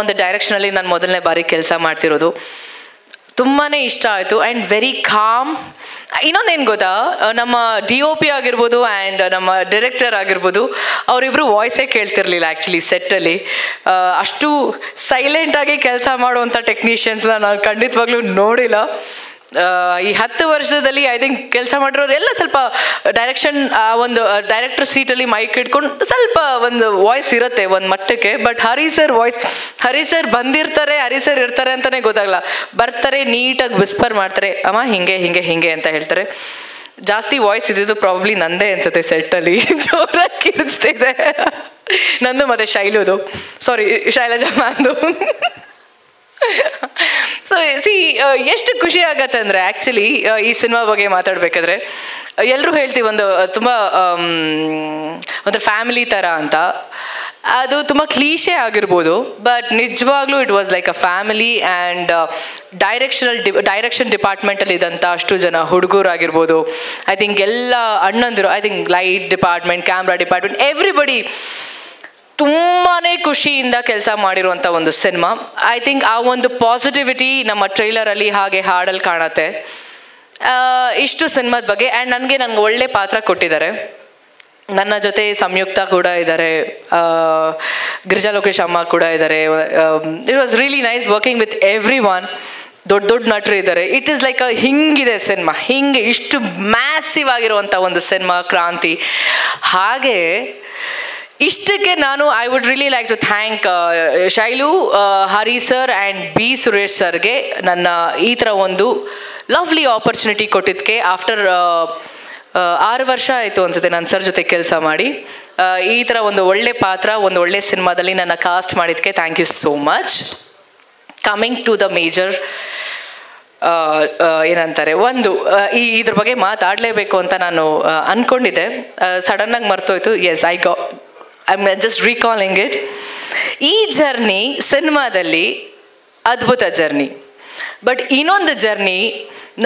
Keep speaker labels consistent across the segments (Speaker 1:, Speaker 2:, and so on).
Speaker 1: ಒಂದು ಡೈರೆಕ್ಷನಲ್ಲಿ ನಾನು ಮೊದಲನೇ ಬಾರಿ ಕೆಲಸ ಮಾಡ್ತಿರೋದು. ತುಂಬಾ ಇಷ್ಟ ಆಯಿತು ಆ್ಯಂಡ್ ವೆರಿ ಕಾಮ್ ಇನ್ನೊಂದೇನು ಗೊತ್ತಾ? ನಮ್ಮ ಡಿ ಒ ಪಿ ಆಗಿರ್ಬೋದು ಆ್ಯಂಡ್ ನಮ್ಮ ಡೈರೆಕ್ಟರ್ ಆಗಿರ್ಬೋದು ಅವರಿಬ್ಬರು ವಾಯ್ಸೇ ಕೇಳ್ತಿರ್ಲಿಲ್ಲ ಆ್ಯಕ್ಚುಲಿ ಸೆಟ್ಟಲ್ಲಿ ಅಷ್ಟು ಸೈಲೆಂಟಾಗಿ ಕೆಲಸ ಮಾಡುವಂಥ ಟೆಕ್ನಿಷಿಯನ್ಸ್ನ ನಾನು ಖಂಡಿತವಾಗ್ಲೂ ನೋಡಿಲ್ಲ. ಈ ಹತ್ತು ವರ್ಷದಲ್ಲಿ ಐ ಥಿಂಕ್ ಕೆಲಸ ಮಾಡಿರೋರೆಲ್ಲ ಸ್ವಲ್ಪ ಡೈರೆಕ್ಷನ್ ಆ, ಒಂದು ಡೈರೆಕ್ಟರ್ ಸೀಟಲ್ಲಿ ಮೈಕ್ ಇಟ್ಕೊಂಡು ಸ್ವಲ್ಪ ಒಂದು ವಾಯ್ಸ್ ಇರುತ್ತೆ ಒಂದು ಮಟ್ಟಕ್ಕೆ but Hari sir voice Hari sir ಬಂದಿರ್ತಾರೆ ಹರಿ ಸರ್ ಇರ್ತಾರೆ ಅಂತಾನೆ ಗೊತ್ತಾಗಲ್ಲ. ಬರ್ತಾರೆ, ನೀಟಾಗಿ ವಿಸ್ಪರ್ ಮಾಡ್ತಾರೆ, ಅಮ್ಮ ಹಿಂಗೆ ಹಿಂಗೆ ಹಿಂಗೆ ಅಂತ ಹೇಳ್ತಾರೆ. ಜಾಸ್ತಿ ವಾಯ್ಸ್ ಇದ್ದಿದ್ದು ಪ್ರಾಬ್ಲಿ ನಂದೇ ಅನ್ಸುತ್ತೆ ಸೆಟ್ಟಲ್ಲಿ ಜೋರಾಗಿ ಕಿರಿಸ್ತಿದೆ ನಂದು ಮತ್ತೆ ಶೈಲುದು. ಸಾರಿ ಶೈಲಜಮ್ಮಂದು ಸೊ ಸಿ ಎಷ್ಟು ಖುಷಿ ಆಗತ್ತೆ ಅಂದರೆ ಆ್ಯಕ್ಚುಲಿ ಈ ಸಿನಿಮಾ ಬಗ್ಗೆ ಮಾತಾಡಬೇಕಾದ್ರೆ ಎಲ್ಲರೂ ಹೇಳ್ತೀವಿ ಒಂದು ತುಂಬ ಒಂದು ಫ್ಯಾಮಿಲಿ ಥರ ಅಂತ. ಅದು ತುಂಬ ಕ್ಲೀಶೆ ಆಗಿರ್ಬೋದು ಬಟ್ ನಿಜವಾಗ್ಲೂ it was like a family and directional D direction ಡಿಪಾರ್ಟ್ಮೆಂಟಲ್ಲಿ ಇದ್ದಂಥ ಅಷ್ಟು ಜನ ಹುಡುಗರಾಗಿರ್ಬೋದು. ಐ ಥಿಂಕ್ ಎಲ್ಲ ಅಣ್ಣಂದಿರು I think light department camera department everybody ತುಂಬಾ ಖುಷಿಯಿಂದ ಕೆಲಸ ಮಾಡಿರುವಂಥ ಒಂದು ಸಿನಿಮಾ ಐ ಥಿಂಕ್ ಆ ಒಂದು ಪಾಸಿಟಿವಿಟಿ ನಮ್ಮ ಟ್ರೈಲರಲ್ಲಿ ಹಾಗೆ ಹಾಡಲ್ಲಿ ಕಾಣತ್ತೆ. ಆ, ಇಷ್ಟು ಸಿನಿಮಾದ ಬಗ್ಗೆ ಆ್ಯಂಡ್ ನನಗೆ ನನಗೆ ಒಳ್ಳೆ ಪಾತ್ರ ಕೊಟ್ಟಿದ್ದಾರೆ. ನನ್ನ ಜೊತೆ ಸಂಯುಕ್ತ ಕೂಡ ಇದ್ದಾರೆ. ಗಿರಿಜಾ ಲೋಕೇಶ್ ಅಮ್ಮ ಕೂಡ ಇದ್ದಾರೆ. It was really nice working with everyone ದೊಡ್ಡ ದೊಡ್ಡ ನಟರು ಇದ್ದಾರೆ. ಇಟ್ ಈಸ್ ಲೈಕ್ ಅ ಹಿಂಗಿದೆ ಸಿನಿಮಾ ಹಿಂಗೆ ಇಷ್ಟು ಮ್ಯಾಸಿವ್ ಆಗಿರುವಂಥ ಒಂದು ಸಿನಿಮಾ ಕ್ರಾಂತಿ. ಹಾಗೆ ಇಷ್ಟಕ್ಕೆ ನಾನು I would really like to thank Shailu Hari sir and B Suresh ಸರ್ಗೆ ನನ್ನ ಈ ಥರ ಒಂದು ಲವ್ಲಿ ಆಪರ್ಚುನಿಟಿ ಕೊಟ್ಟಿದ್ದಕ್ಕೆ ಆಫ್ಟರ್ ಆರು ವರ್ಷ ಆಯಿತು ಅನ್ಸುತ್ತೆ ನನ್ನ ಸರ್ ಜೊತೆ ಕೆಲಸ ಮಾಡಿ. ಈ ಥರ ಒಂದು ಒಳ್ಳೆ ಪಾತ್ರ, ಒಂದು ಒಳ್ಳೆ ಸಿನಿಮಾದಲ್ಲಿ ನನ್ನ ಕಾಸ್ಟ್ ಮಾಡಿದ್ದಕ್ಕೆ thank you so much coming to the major ಏನಂತಾರೆ, ಒಂದು ಈ, ಇದ್ರ ಬಗ್ಗೆ ಮಾತಾಡಲೇಬೇಕು ಅಂತ ನಾನು ಅಂದ್ಕೊಂಡಿದ್ದೆ ಸಡನ್ನಾಗಿ ಮರ್ತೋಯ್ತು. Yes I go I am just recalling it ಈ ಜರ್ನಿ ಸಿನಿಮಾದಲ್ಲಿ ಅದ್ಭುತ ಜರ್ನಿ ಬಟ್ ಇನ್ನೊಂದು ಜರ್ನಿ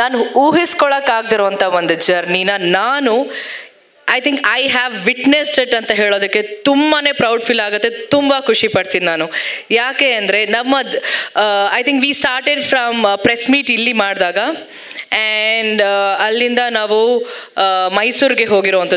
Speaker 1: ನಾನು ಊಹಿಸ್ಕೊಳಕ್ಕಾಗದಿರುವಂಥ ಒಂದು ಜರ್ನಿನ ನಾನು I think I have witnessed it ಅಂತ ಹೇಳೋದಕ್ಕೆ ತುಂಬಾ ಪ್ರೌಡ್ ಫೀಲ್ ಆಗುತ್ತೆ, ತುಂಬ ಖುಷಿ ಪಡ್ತೀನಿ ನಾನು. ಯಾಕೆ ಅಂದರೆ ನಮ್ಮ I think we started from press meet ಇಲ್ಲಿ ಮಾಡಿದಾಗ ಆ್ಯಂಡ್ ಅಲ್ಲಿಂದ ನಾವು ಮೈಸೂರಿಗೆ ಹೋಗಿರುವಂಥದ್ದು.